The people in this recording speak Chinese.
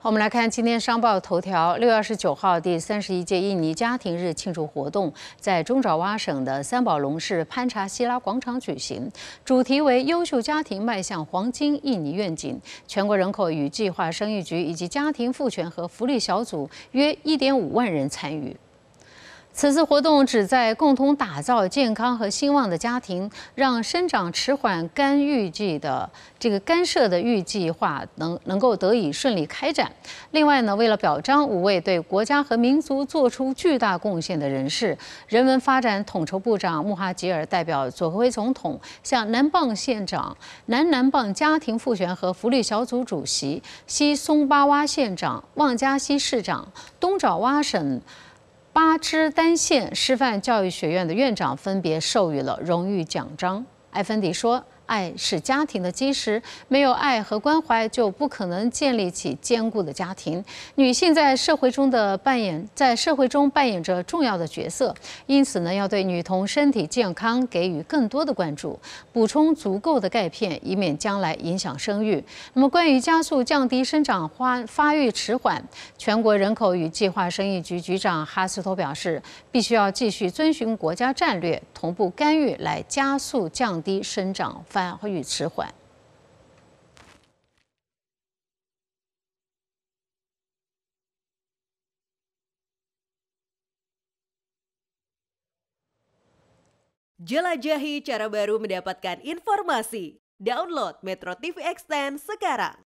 我们来看今天商报头条：六月二十九号，第三十一届印尼家庭日庆祝活动在中爪哇省的三宝龙市潘查希拉广场举行，主题为“优秀家庭迈向黄金印尼愿景”。全国人口与计划生育局以及家庭赋权和福利小组约一点五万人参与。此次活动旨在共同打造健康和兴旺的家庭，让生长迟缓干预计的这个干涉的预计划能能够得以顺利开展。另外呢，为了表彰五位对国家和民族做出巨大贡献的人士，人文发展统筹部长穆哈吉尔代表佐科威总统向南棒县长、南南棒家庭赋权和福利小组主席、西松巴哇县长、旺加西市长、东爪哇省。八支单县师范教育学院的院长分别授予了荣誉奖章。艾芬迪说。爱是家庭的基石，没有爱和关怀，就不可能建立起坚固的家庭。女性在社会中的扮演，在社会中扮演着重要的角色，因此呢，要对女童身体健康给予更多的关注，补充足够的钙片，以免将来影响生育。那么，关于加速降低生长发发育迟缓，全国人口与计划生育局局长哈斯托表示，必须要继续遵循国家战略，同步干预来加速降低生长发。发育迟缓。Jelajahi cara baru mendapatkan informasi. Download Metro TV Extend sekarang.